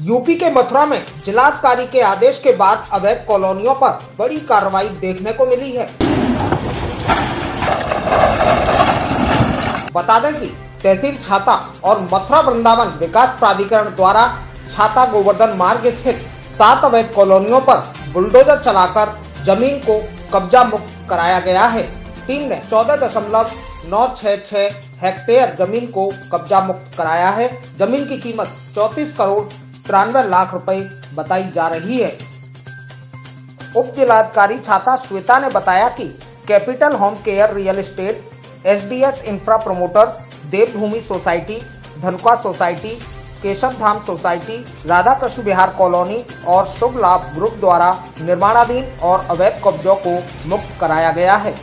UP के मथुरा में जिलाधिकारी के आदेश के बाद अवैध कॉलोनियों पर बड़ी कार्रवाई देखने को मिली है। बता दें कि तहसील छाता और मथुरा वृंदावन विकास प्राधिकरण द्वारा छाता गोवर्धन मार्ग स्थित सात अवैध कॉलोनियों पर बुलडोजर चलाकर ज़मीन को कब्जा मुक्त कराया गया है। टीम ने चौदह दशमलव नौ छह छह हेक्टेयर ज़मीन को कब्जा मुक्त कराया है। ज़मीन की कीमत चौतीस करोड़ तिरानवे लाख रुपए बताई जा रही है। उप जिलाधिकारी छाता श्वेता ने बताया कि Capital Home Care Real Estate, SDS Infra Promoters, Devbhoomi Society, Dhanuka Society Keshav Dham Society Radha Krishna Bihar Colony और शुभ लाभ ग्रुप द्वारा निर्माणाधीन और अवैध कब्जों को मुक्त कराया गया है।